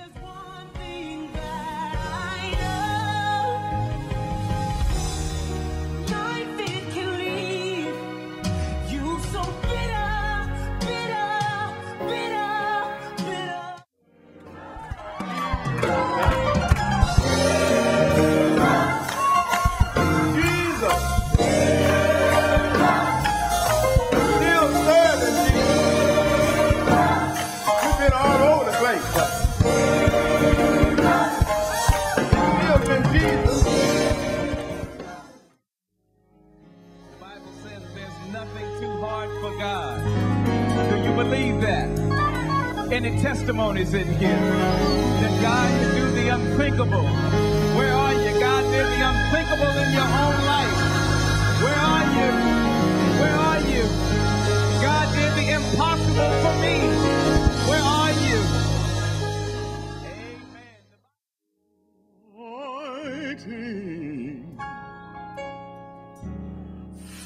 there's one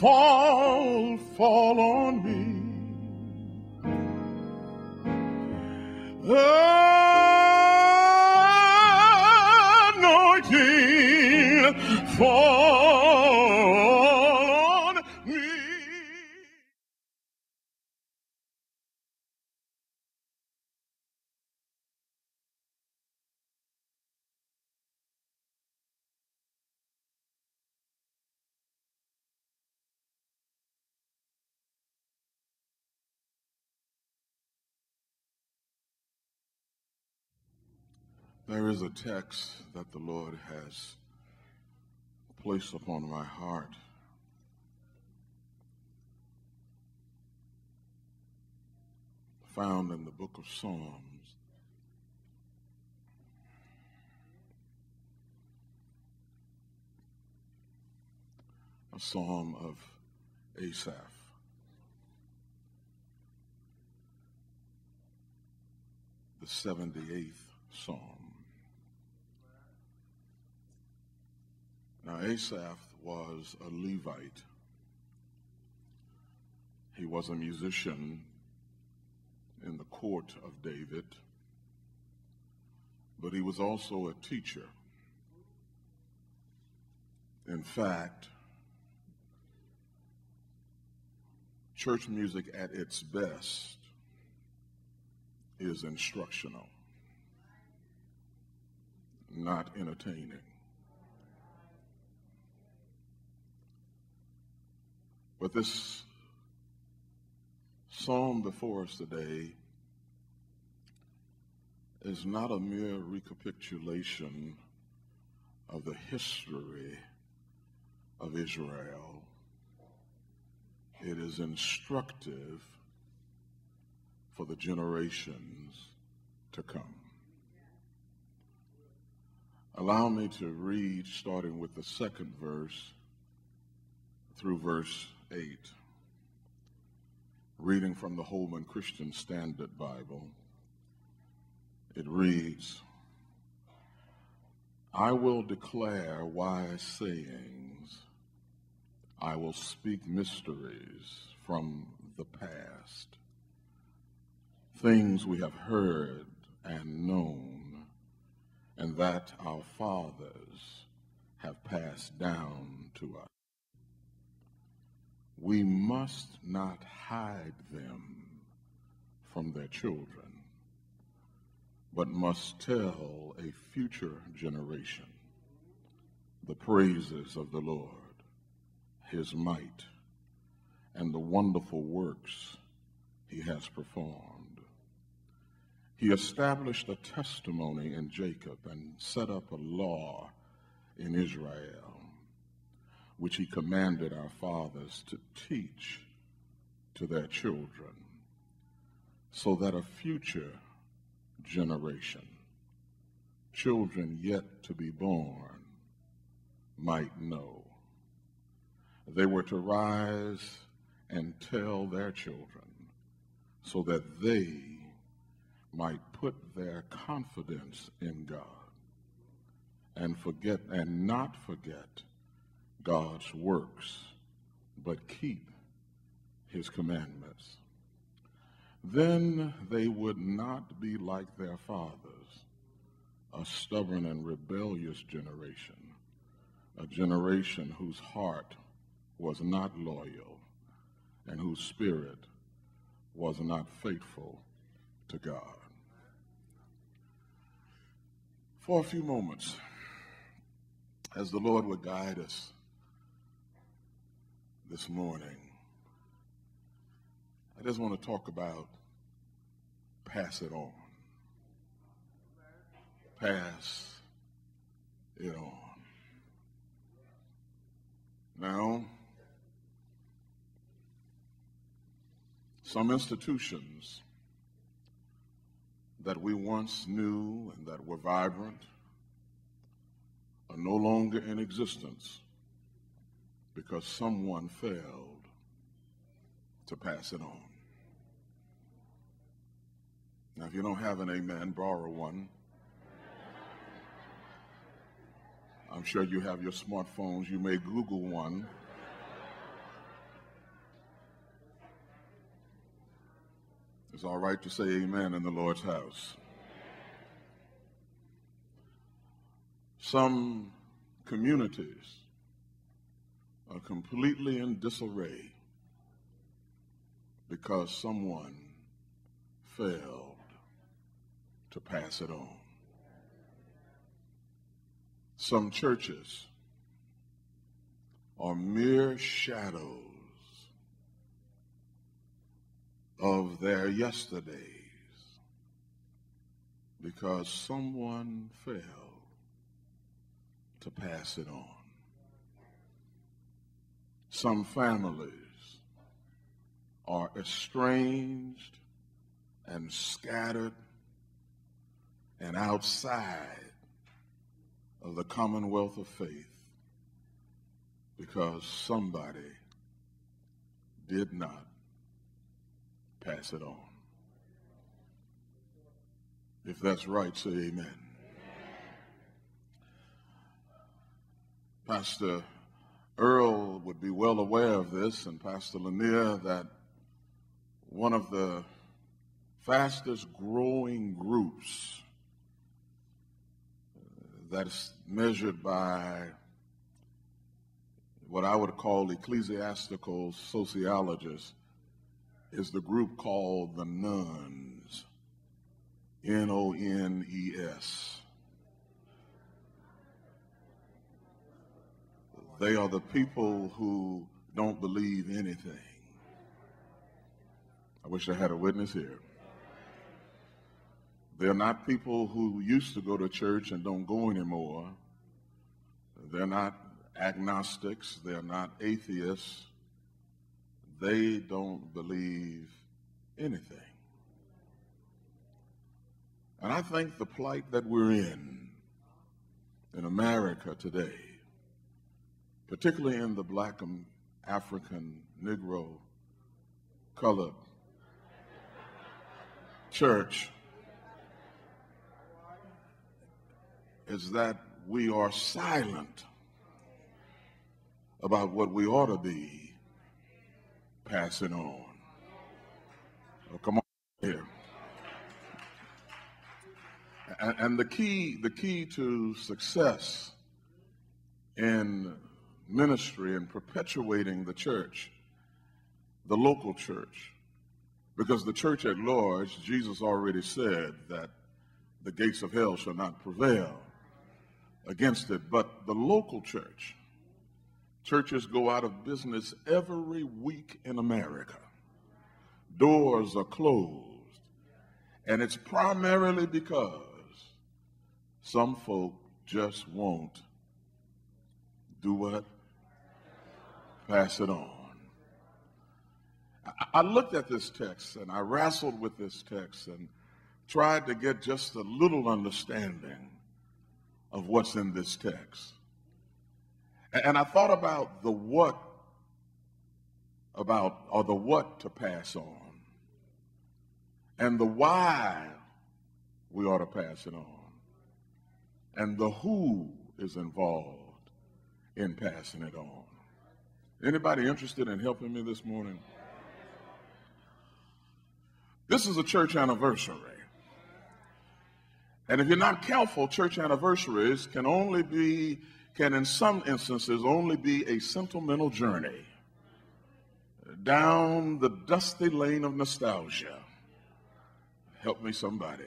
Fall, fall on me. Anointing. There is a text that the Lord has placed upon my heart. Found in the book of Psalms. A psalm of Asaph. The 78th psalm. Now, Asaph was a Levite. He was a musician in the court of David, but he was also a teacher. In fact, church music at its best is instructional, not entertaining. But this psalm before us today is not a mere recapitulation of the history of Israel. It is instructive for the generations to come. Allow me to read starting with the second verse through verse 8. Reading from the Holman Christian Standard Bible, it reads, I will declare wise sayings. I will speak mysteries from the past, things we have heard and known, and that our fathers have passed down to us. We must not hide them from their children, but must tell a future generation the praises of the Lord, his might, and the wonderful works he has performed. He established a testimony in Jacob and set up a law in Israel which he commanded our fathers to teach to their children, so that a future generation, children yet to be born, might know. They were to rise and tell their children, so that they might put their confidence in God and forget and not forget God's works, but keep his commandments. Then they would not be like their fathers, a stubborn and rebellious generation, a generation whose heart was not loyal and whose spirit was not faithful to God. For a few moments, as the Lord would guide us this morning, I just want to talk about pass it on. Pass it on. Now, some institutions that we once knew and that were vibrant are no longer in existence because someone failed to pass it on. Now, if you don't have an amen, borrow one. I'm sure you have your smartphones. You may Google one. It's all right to say amen in the Lord's house. Some communities are completely in disarray because someone failed to pass it on. Some churches are mere shadows of their yesterdays because someone failed to pass it on. Some families are estranged and scattered and outside of the commonwealth of faith because somebody did not pass it on. If that's right, say amen. Pastor Earl would be well aware of this, and Pastor Lanier, that one of the fastest growing groups uh, that's measured by what I would call ecclesiastical sociologists is the group called the nones. N O N E S. They are the people who don't believe anything. I wish I had a witness here. They're not people who used to go to church and don't go anymore. They're not agnostics. They're not atheists. They don't believe anything. And I think the plight that we're in, in America today, particularly in the black and African, Negro, colored church, is that we are silent about what we ought to be passing on. Oh, come on here. And, and the key, the key to success in ministry and perpetuating the church, the local church, because the church at large, Jesus already said that the gates of hell shall not prevail against it. But the local church, churches go out of business every week in America. Doors are closed. And it's primarily because some folk just won't do what? Pass it on. I- looked at this text and I wrestled with this text and tried to get just a little understanding of what's in this text. And I thought about the what about, or the what to pass on, and the why we ought to pass it on, and the who is involved in passing it on. Anybody interested in helping me this morning? This is a church anniversary. And if you're not careful, church anniversaries can only be, can in some instances only be a sentimental journey down the dusty lane of nostalgia. Help me, somebody.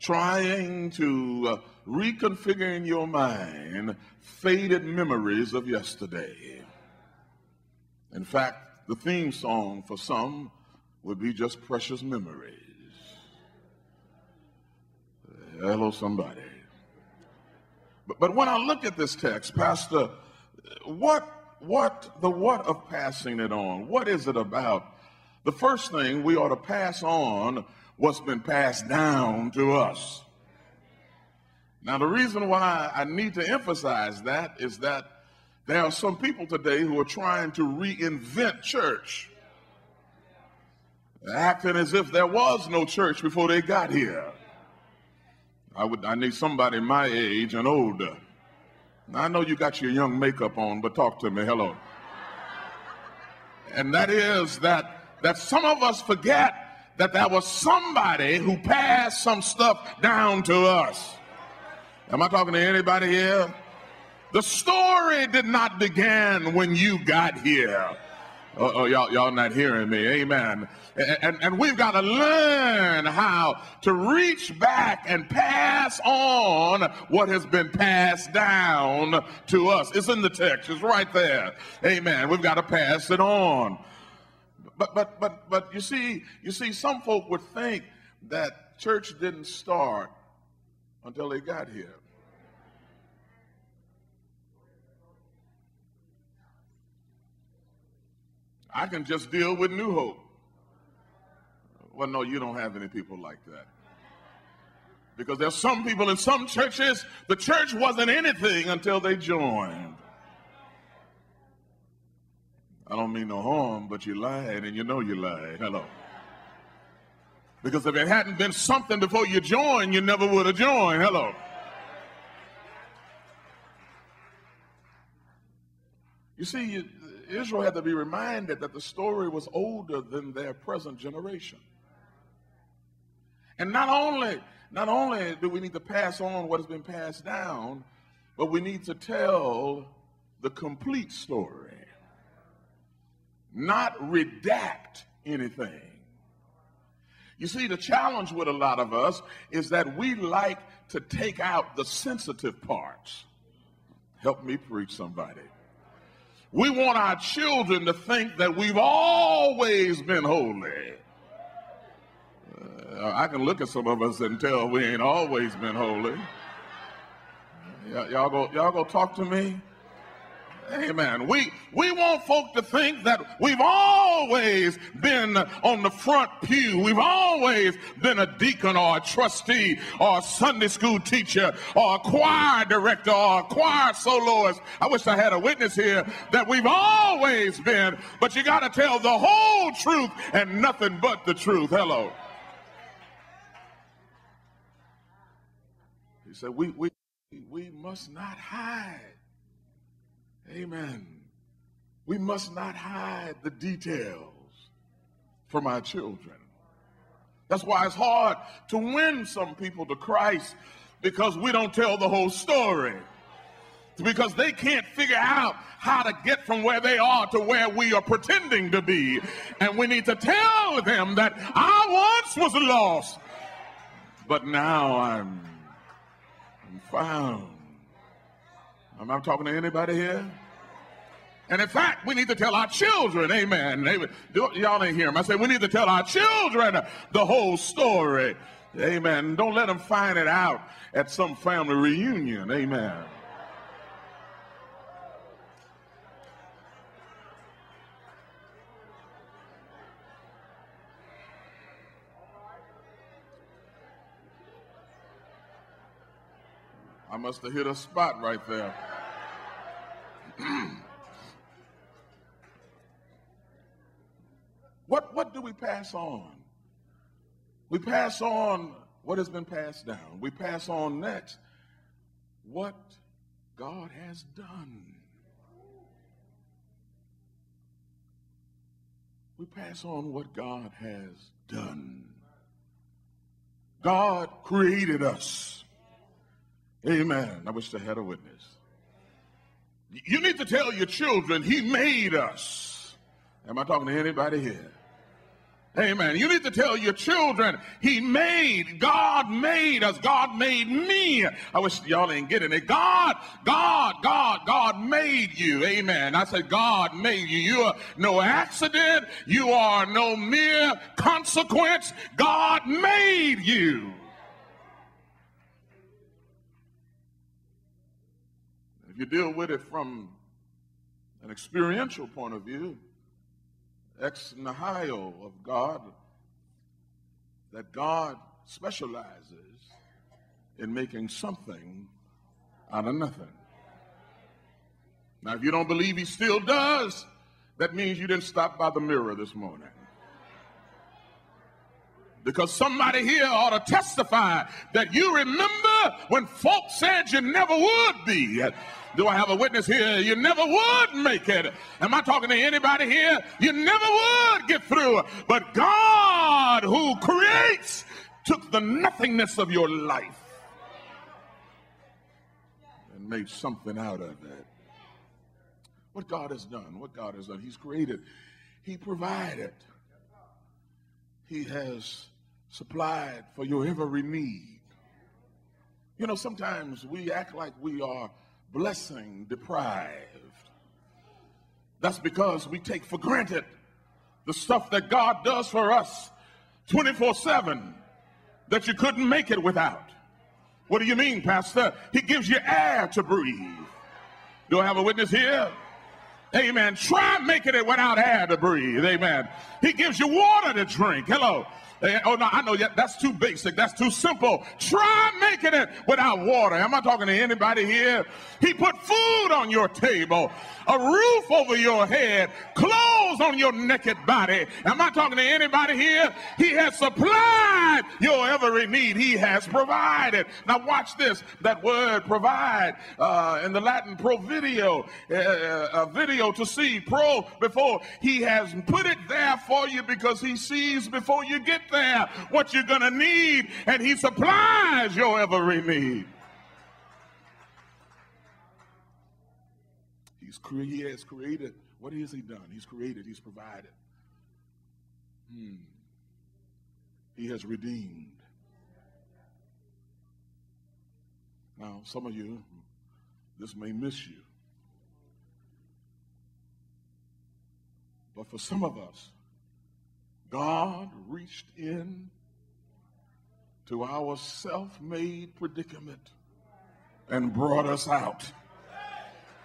Trying to uh, reconfigure in your mind faded memories of yesterday. In fact, the theme song for some would be just precious memories. Hello, somebody. But, but when I look at this text, Pastor, what, what, the what of passing it on? What is it about? The first thing we ought to pass on what's been passed down to us. Now, the reason why I need to emphasize that is that there are some people today who are trying to reinvent church, acting as if there was no church before they got here. I would I need somebody my age and older. I know you got your young makeup on, but talk to me. Hello. And that is that that some of us forget that there was somebody who passed some stuff down to us. Am I talking to anybody here? The story did not begin when you got here. Oh, oh, y'all, y'all not hearing me. Amen. And, and, and we've got to learn how to reach back and pass on what has been passed down to us. It's in the text. It's right there. Amen. We've got to pass it on. But, but, but, but you see, you see, some folk would think that church didn't start until they got here. I can just deal with New Hope. Well, no, you don't have any people like that. Because there's some people in some churches, the church wasn't anything until they joined. I don't mean no harm, but you lied and you know you lied. Hello. Because if it hadn't been something before you joined, you never would have joined. Hello. You see, you, Israel had to be reminded that the story was older than their present generation. And not only, not only do we need to pass on what has been passed down, but we need to tell the complete story, not redact anything. You see, the challenge with a lot of us is that we like to take out the sensitive parts. Help me preach somebody. We want our children to think that we've always been holy. Uh, I can look at some of us and tell we ain't always been holy. Y'all go, y'all go talk to me. Amen. We we want folk to think that we've always been on the front pew. We've always been a deacon or a trustee or a Sunday school teacher or a choir director or a choir soloist. I wish I had a witness here that we've always been, but you got to tell the whole truth and nothing but the truth. Hello. He said, we, we, we must not hide. Amen. We must not hide the details from our children. That's why it's hard to win some people to Christ because we don't tell the whole story. Because they can't figure out how to get from where they are to where we are pretending to be. And we need to tell them that I once was lost, but now I'm, I'm found. I'm not talking to anybody here. And in fact, we need to tell our children, amen. Amen. Y'all ain't hear him. I said we need to tell our children the whole story. Amen. Don't let them find it out at some family reunion. Amen. I must have hit a spot right there. what, what do we pass on? We pass on what has been passed down. We pass on next what God has done. We pass on what God has done. God created us. Amen. I wish I had a witness. You need to tell your children, He made us. Am I talking to anybody here? Amen. You need to tell your children, He made, God made us. God made me. I wish y'all ain't getting it. God, God, God, God made you. Amen. I said, God made you. You are no accident. You are no mere consequence. God made you. If you deal with it from an experiential point of view, ex nihilo of God, that God specializes in making something out of nothing. Now, if you don't believe he still does, that means you didn't stop by the mirror this morning. Because somebody here ought to testify that you remember when folks said you never would be. Do I have a witness here? You never would make it. Am I talking to anybody here? You never would get through. But God, who creates, took the nothingness of your life and made something out of it. What God has done, what God has done, He's created, He provided, He has supplied for your every need. You know, sometimes we act like we are blessing deprived. That's because we take for granted the stuff that God does for us 24 7 that you couldn't make it without. What do you mean, Pastor? He gives you air to breathe. Do I have a witness here? Amen. Try making it without air to breathe. Amen. He gives you water to drink. Hello. Eh, Oh no, I know yeah, that's too basic. That's too simple. Try making it without water. Am I talking to anybody here? He put food on your table, a roof over your head, clothes on your naked body. Am I talking to anybody here? He has supplied your every need. He has provided. Now watch this. That word provide uh, in the Latin provideo, uh, a video to see, pro before. He has put it there for you because he sees before you get there what you're going to need and he supplies your every need. He's cre- he has created. What has he done? He's created. He's provided. Hmm. He has redeemed. Now, some of you, this may miss you. But for some of us, God reached in to our self made predicament and brought us out.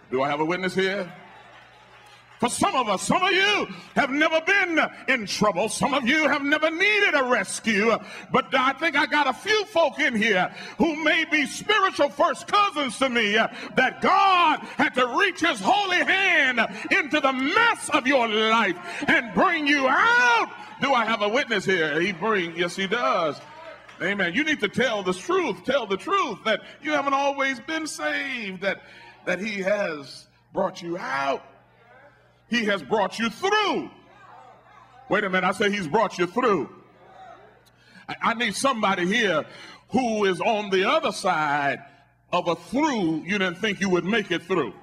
Do I have a witness here? For some of us, some of you have never been in trouble. Some of you have never needed a rescue. But I think I got a few folk in here who may be spiritual first cousins to me uh, that God had to reach his holy hand into the mess of your life and bring you out. Do I have a witness here? He bring, yes, he does. Amen. You need to tell the truth. Tell the truth that you haven't always been saved, that, that he has brought you out. He has brought you through. Wait a minute, I say he's brought you through. I, I need somebody here who is on the other side of a through you didn't think you would make it through.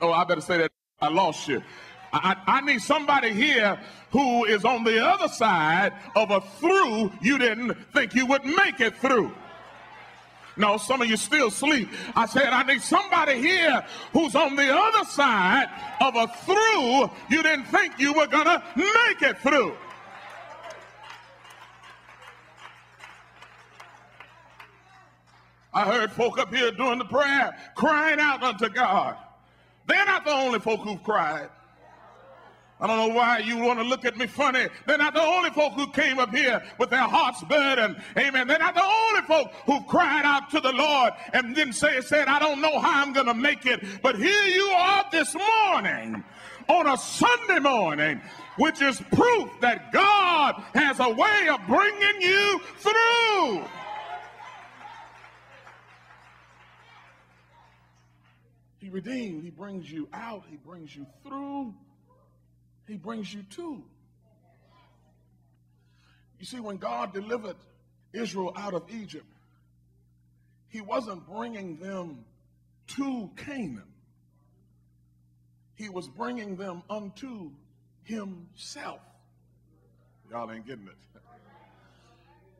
Oh, I better say that. I lost you. I, I need somebody here who is on the other side of a through you didn't think you would make it through. No, some of you still sleep. I said, I need somebody here who's on the other side of a through you didn't think you were going to make it through. I heard folk up here doing the prayer crying out unto God. They're not the only folk who've cried. I don't know why you want to look at me funny. They're not the only folk who came up here with their hearts burdened. Amen. They're not the only folk who cried out to the Lord and didn't say, said, I don't know how I'm going to make it. But here you are this morning on a Sunday morning, which is proof that God has a way of bringing you through. He redeemed. He brings you out. He brings you through. He brings you to. You see, when God delivered Israel out of Egypt, he wasn't bringing them to Canaan. He was bringing them unto himself. Y'all ain't getting it.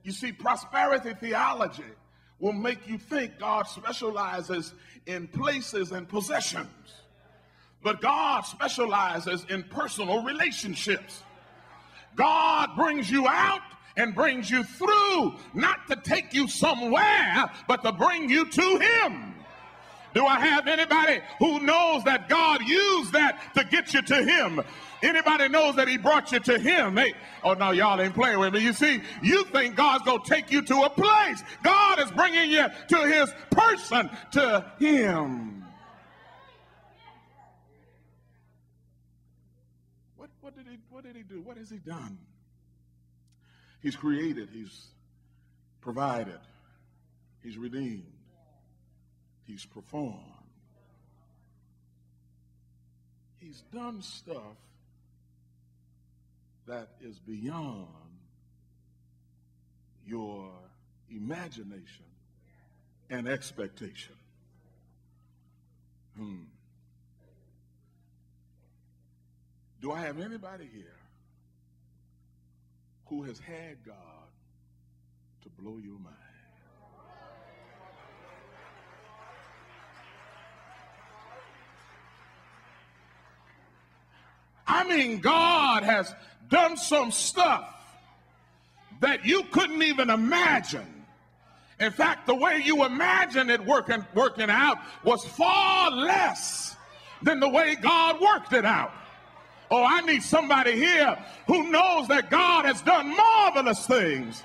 You see, prosperity theology will make you think God specializes in places and possessions. But God specializes in personal relationships. God brings you out and brings you through, not to take you somewhere, but to bring you to Him. Do I have anybody who knows that God used that to get you to Him? Anybody knows that He brought you to Him? Hey, oh no, y'all ain't playing with me. You see, you think God's gonna take you to a place. God is bringing you to His person, to Him. What, what did he do? What has He done? He's created. He's provided. He's redeemed. He's performed. He's done stuff that is beyond your imagination and expectation. Hmm. Do I have anybody here who has had God to blow your mind? I mean, God has done some stuff that you couldn't even imagine. In fact, the way you imagined it working, working out was far less than the way God worked it out. Oh, I need somebody here who knows that God has done marvelous things.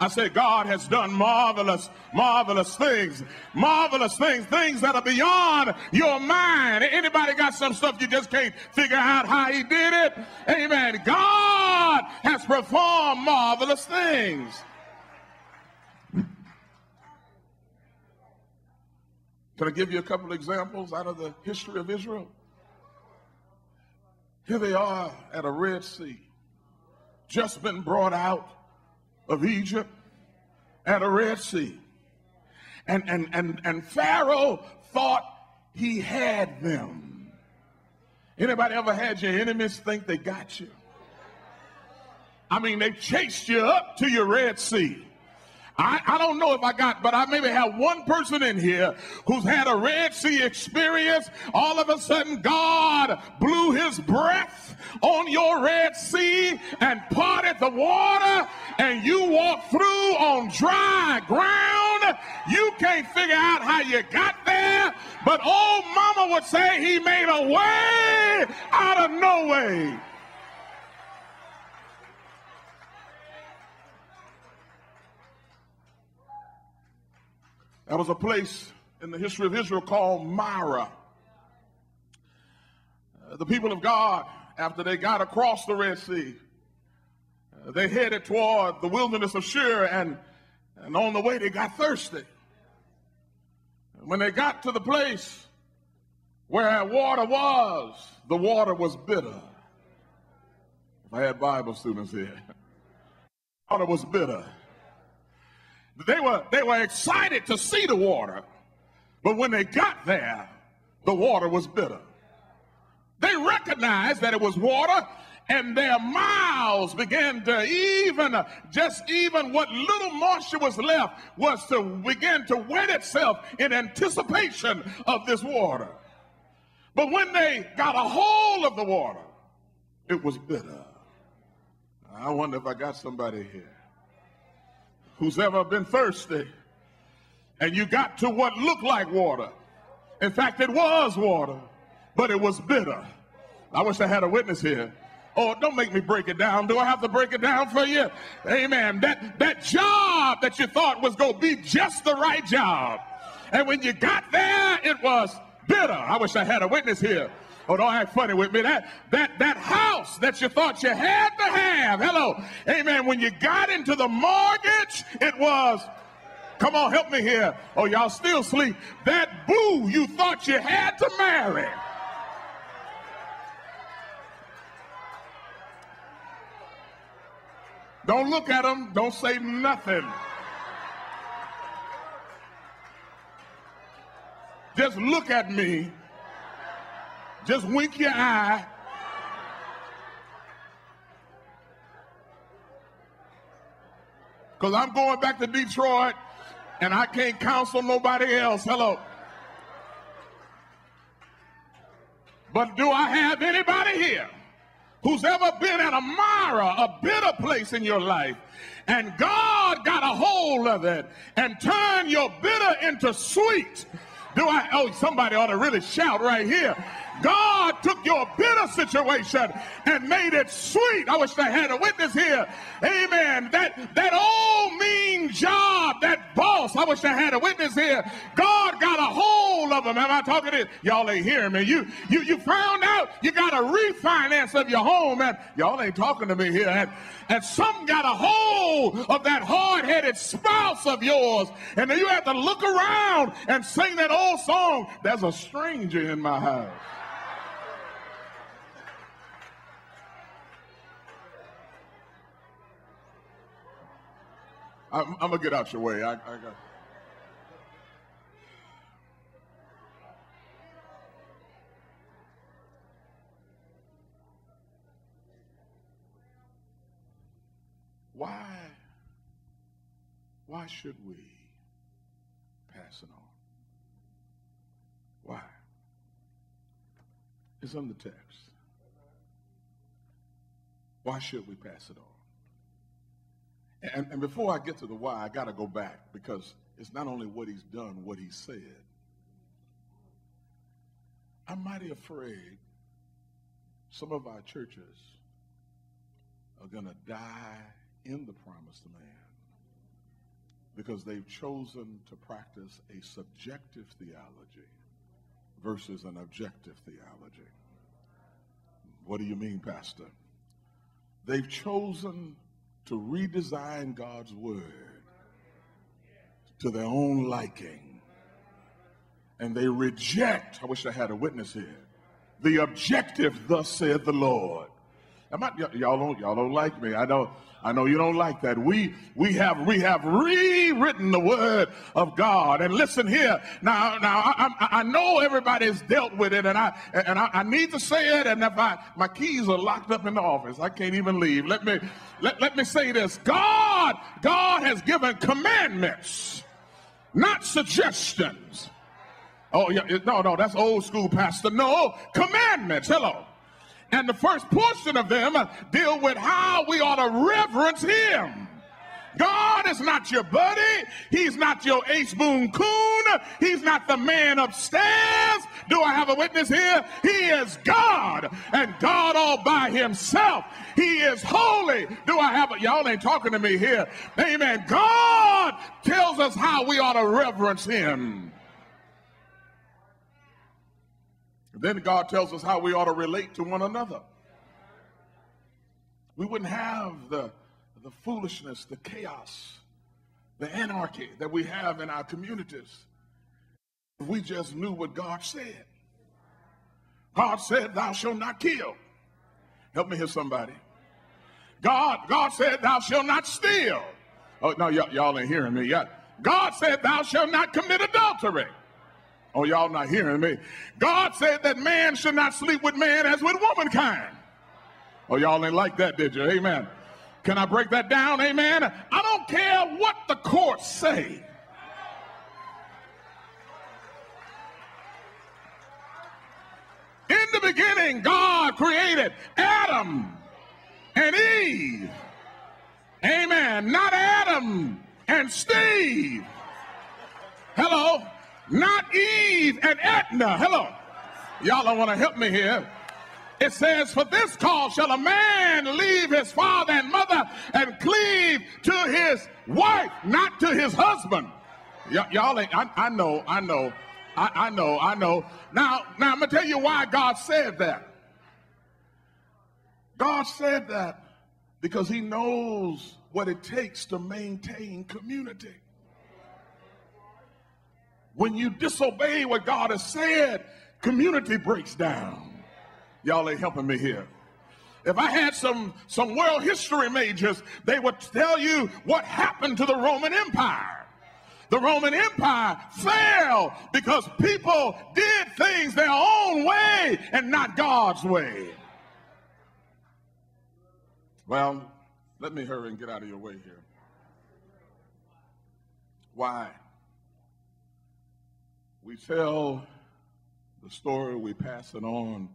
I said, God has done marvelous, marvelous things. Marvelous things, things that are beyond your mind. Anybody got some stuff you just can't figure out how he did it? Amen. God has performed marvelous things. Can I give you a couple examples out of the history of Israel? Here they are at a Red Sea, just been brought out of Egypt at a Red Sea. And, and, and, and Pharaoh thought he had them. Anybody ever had your enemies think they got you? I mean, they chased you up to your Red Sea. I, I don't know if I got, but I maybe have one person in here who's had a Red Sea experience. All of a sudden, God blew his breath on your Red Sea and parted the water, and you walked through on dry ground. You can't figure out how you got there, but old mama would say he made a way out of no way. There was a place in the history of Israel called Myra. Uh, the people of God, after they got across the Red Sea, uh, they headed toward the wilderness of Shur, and, and on the way they got thirsty. When they got to the place where water was, the water was bitter. If I had Bible students here, water was bitter. They were, they were excited to see the water, but when they got there, the water was bitter. They recognized that it was water, and their mouths began to even, just even what little moisture was left was to begin to wet itself in anticipation of this water. But when they got a hold of the water, it was bitter. I wonder if I got somebody here who's ever been thirsty and you got to what looked like water. In fact, it was water, but it was bitter. I wish I had a witness here. Oh, don't make me break it down. Do I have to break it down for you? Amen. That, that job that you thought was going to be just the right job. And when you got there, it was bitter. I wish I had a witness here. Oh, don't act funny with me. That that that house that you thought you had to have. Hello. Amen. When you got into the mortgage, it was Come on, help me here. Oh, y'all still sleep. That boo you thought you had to marry. Don't look at them. Don't say nothing. Just look at me just wink your eye. Because I'm going back to Detroit and I can't counsel nobody else. Hello. But do I have anybody here who's ever been at a Marah, a bitter place in your life, and God got a hold of it and turned your bitter into sweet? Do I? Oh, somebody ought to really shout right here. God took your bitter situation and made it sweet. I wish I had a witness here. Amen. That that old mean job, that boss. I wish I had a witness here. God got a hold of him. Am I talking to y'all? Ain't hearing me. You you you found out you got a refinance of your home, and y'all ain't talking to me here. And, and some got a hold of that hard-headed spouse of yours, and then you have to look around and sing that old song. There's a stranger in my house. I'm, I'm gonna get out your way. I, I got. Why? Why should we pass it on? Why? It's on the text. Why should we pass it on? And, and before I get to the why, I got to go back because it's not only what he's done, what he said. I'm mighty afraid some of our churches are going to die in the promised land because they've chosen to practice a subjective theology versus an objective theology. What do you mean, Pastor? They've chosen to redesign God's word to their own liking. And they reject, I wish I had a witness here, the objective, thus said the Lord. Am I, y- y'all don't y'all don't like me. I know I know you don't like that. We we have we have rewritten the word of God. And listen here. Now now I, I, I know everybody's dealt with it, and I and I, I need to say it. And if I my keys are locked up in the office, I can't even leave. Let me let, let me say this. God God has given commandments, not suggestions. Oh yeah, no, no, that's old school, Pastor. No, commandments. Hello. And the first portion of them deal with how we ought to reverence him. God is not your buddy. He's not your ace boon coon. He's not the man upstairs. Do I have a witness here? He is God and God all by himself. He is holy. Do I have a, y'all ain't talking to me here. Amen. God tells us how we ought to reverence him. Then God tells us how we ought to relate to one another. We wouldn't have the, the foolishness, the chaos, the anarchy that we have in our communities if we just knew what God said. God said, Thou shalt not kill. Help me hear somebody. God, God said, Thou shalt not steal. Oh, no, y'all ain't hearing me yet. God said, Thou shalt not commit adultery. Oh, y'all not hearing me. God said that man should not sleep with man as with womankind. Oh, y'all ain't like that, did you? Amen. Can I break that down? Amen. I don't care what the courts say. In the beginning, God created Adam and Eve. Amen. Not Adam and Steve. Hello. Not Eve and Edna. Hello. Y'all don't want to help me here. It says, For this cause shall a man leave his father and mother and cleave to his wife, not to his husband. Y- y'all ain't, I, I know, I know, I, I know, I know. Now, now I'm gonna tell you why God said that. God said that because he knows what it takes to maintain community. When you disobey what God has said, community breaks down. Y'all ain't helping me here. If I had some, some world history majors, they would tell you what happened to the Roman Empire. The Roman Empire fell because people did things their own way and not God's way. Well, let me hurry and get out of your way here. Why? We tell the story, we pass it on.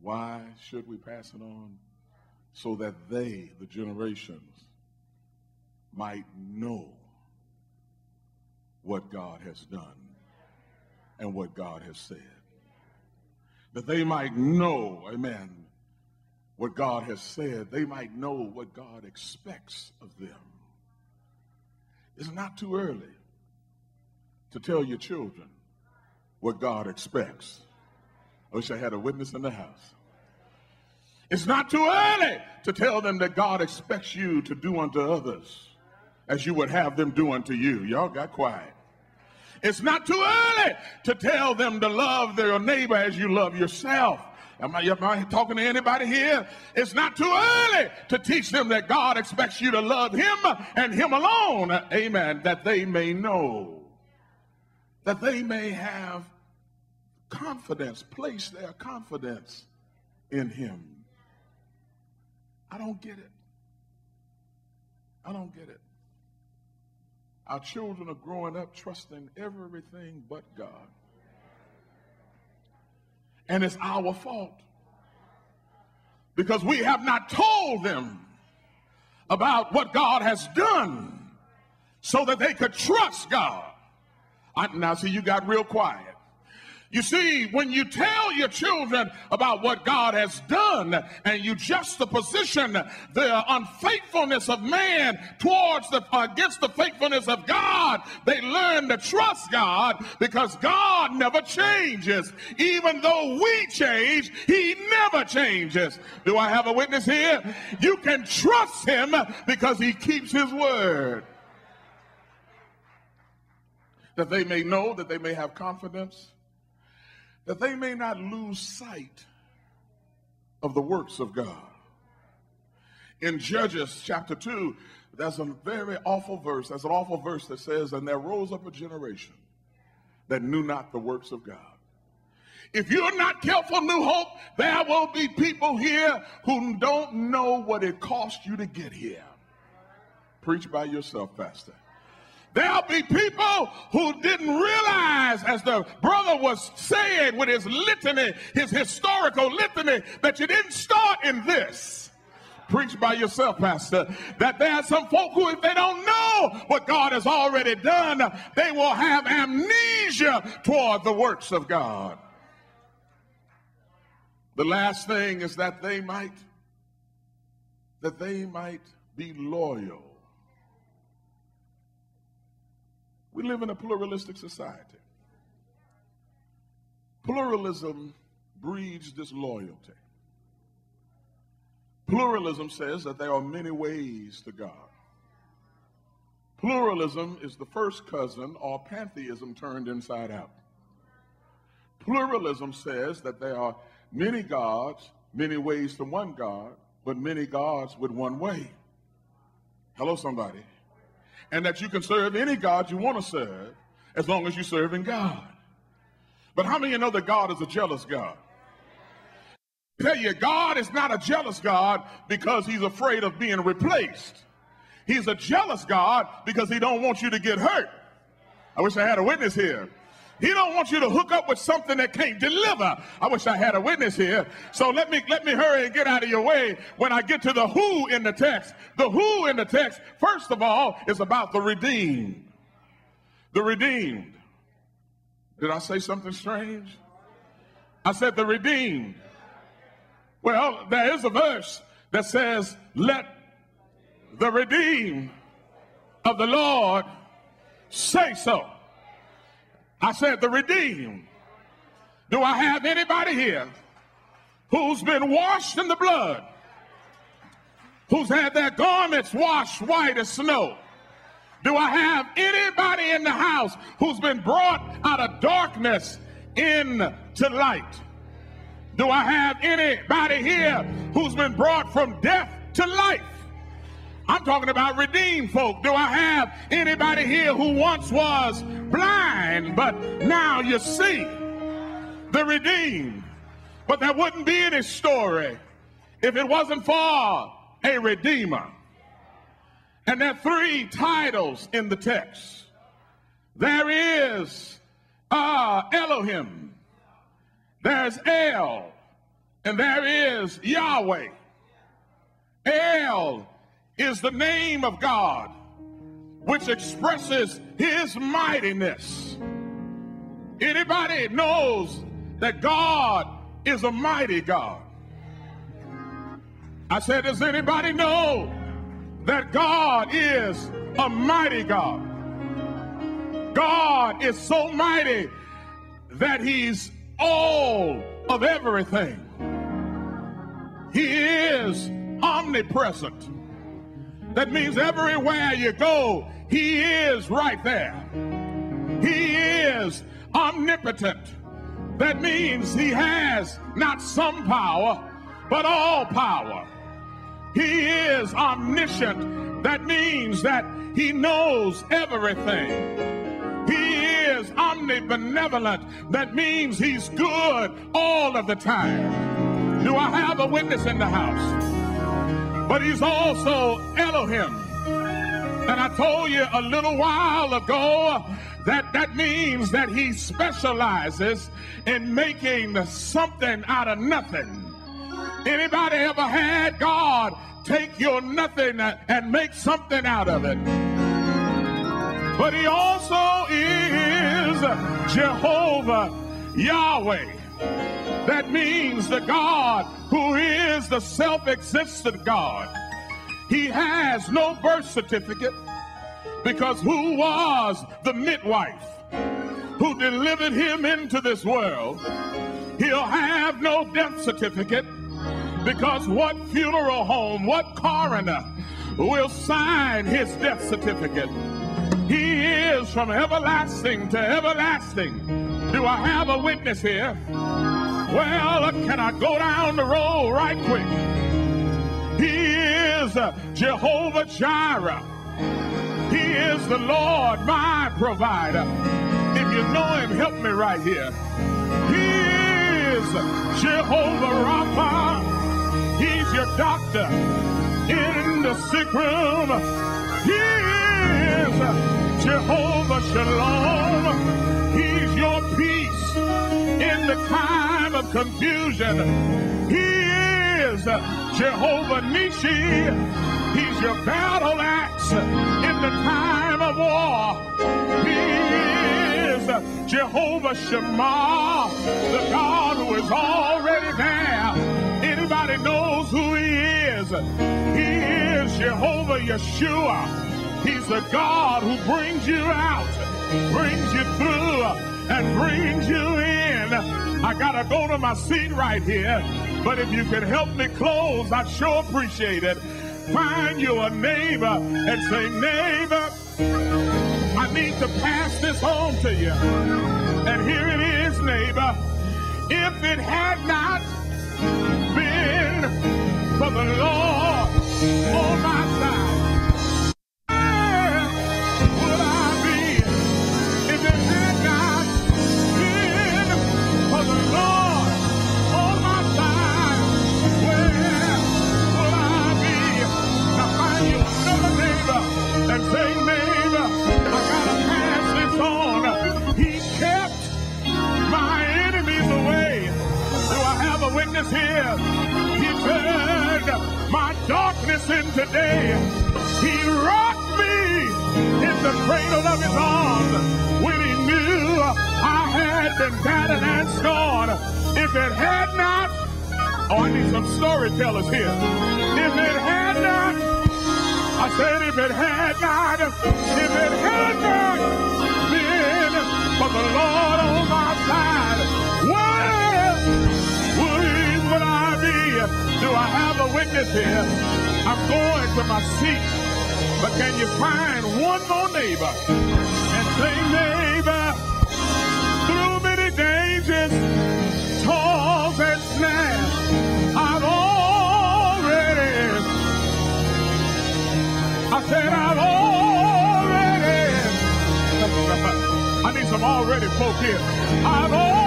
Why should we pass it on? So that they, the generations, might know what God has done and what God has said. That they might know, amen, what God has said. They might know what God expects of them. It's not too early to tell your children what God expects. I wish I had a witness in the house. It's not too early to tell them that God expects you to do unto others as you would have them do unto you. Y'all got quiet. It's not too early to tell them to love their neighbor as you love yourself. Am I, am I talking to anybody here? It's not too early to teach them that God expects you to love Him and Him alone. Amen. That they may know, that they may have confidence, place their confidence in Him. I don't get it. I don't get it. Our children are growing up trusting everything but God. And it's our fault because we have not told them about what God has done so that they could trust God. I, now, see, you got real quiet. You see, when you tell your children about what God has done and you juxtaposition the unfaithfulness of man towards the against the faithfulness of God, they learn to trust God because God never changes. Even though we change, he never changes. Do I have a witness here? You can trust him because he keeps his word. That they may know, that they may have confidence that they may not lose sight of the works of God. In Judges chapter 2, there's a very awful verse. There's an awful verse that says, And there rose up a generation that knew not the works of God. If you're not careful, New Hope, there will be people here who don't know what it cost you to get here. Preach by yourself, Pastor. There'll be people who didn't realize, as the brother was saying with his litany, his historical litany, that you didn't start in this. Preach by yourself, Pastor. That there are some folk who, if they don't know what God has already done, they will have amnesia toward the works of God. The last thing is that they might, that they might be loyal. We live in a pluralistic society. Pluralism breeds disloyalty. Pluralism says that there are many ways to God. Pluralism is the first cousin or pantheism turned inside out. Pluralism says that there are many gods, many ways to one God, but many gods with one way. Hello, somebody and that you can serve any God you want to serve as long as you're serving God. But how many you know that God is a jealous God? I tell you, God is not a jealous God because he's afraid of being replaced. He's a jealous God because he don't want you to get hurt. I wish I had a witness here. He don't want you to hook up with something that can't deliver. I wish I had a witness here. So let me let me hurry and get out of your way when I get to the who in the text. The who in the text, first of all, is about the redeemed. The redeemed. Did I say something strange? I said the redeemed. Well, there is a verse that says, Let the redeemed of the Lord say so. I said the redeemed. Do I have anybody here who's been washed in the blood? Who's had their garments washed white as snow? Do I have anybody in the house who's been brought out of darkness into light? Do I have anybody here who's been brought from death to life? I'm talking about redeemed folk. Do I have anybody here who once was blind, but now you see? The redeemed. But there wouldn't be any story if it wasn't for a redeemer. And there are three titles in the text. There is uh, Elohim, there's El, and there is Yahweh. El is the name of God, which expresses his mightiness. Anybody knows that God is a mighty God? I said, does anybody know that God is a mighty God? God is so mighty that he's all of everything. He is omnipresent. That means everywhere you go, he is right there. He is omnipotent. That means he has not some power, but all power. He is omniscient. That means that he knows everything. He is omnibenevolent. That means he's good all of the time. Do I have a witness in the house? But he's also Elohim. And I told you a little while ago that that means that he specializes in making something out of nothing. Anybody ever had God take your nothing and make something out of it? But he also is Jehovah Yahweh. That means the God who is the self existent God. He has no birth certificate because who was the midwife who delivered him into this world? He'll have no death certificate because what funeral home, what coroner will sign his death certificate? He is from everlasting to everlasting. Do I have a witness here? Well, can I go down the road right quick? He is uh, Jehovah Jireh. He is the Lord, my provider. If you know him, help me right here. He is Jehovah Rapha. He's your doctor in the sick room. He is Jehovah Shalom. He's your the time of confusion. He is Jehovah Nissi. He's your battle axe in the time of war. He is Jehovah Shammah, the God who is already there. Anybody knows who he is? He is Jehovah Yeshua. He's the God who brings you out, brings you through, and brings you in. I gotta go to my seat right here, but if you can help me close, I'd sure appreciate it. Find you a neighbor and say, neighbor, I need to pass this on to you. And here it is, neighbor. If it had not been for the Lord on my side, witness here? He turned my darkness into day. He rocked me in the cradle of his arms when he knew I had been battered and scorned. If it had not, oh, I need some storytellers here. If it had not, I said, if it had not, if it had not been for the Lord here? Do I have a witness here? I'm going to my seat. But can you find one more neighbor and say, neighbor, through many dangers, toils and snares, I've already, I said I've already, I need some already folk here. I've already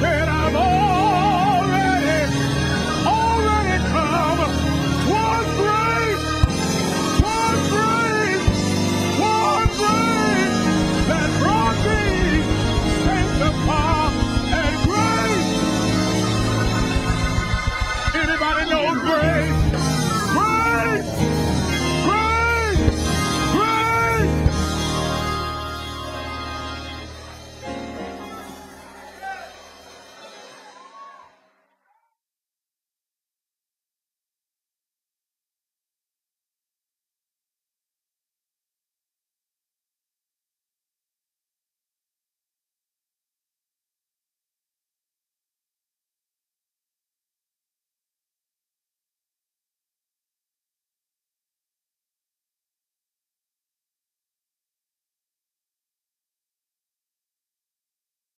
ser amor.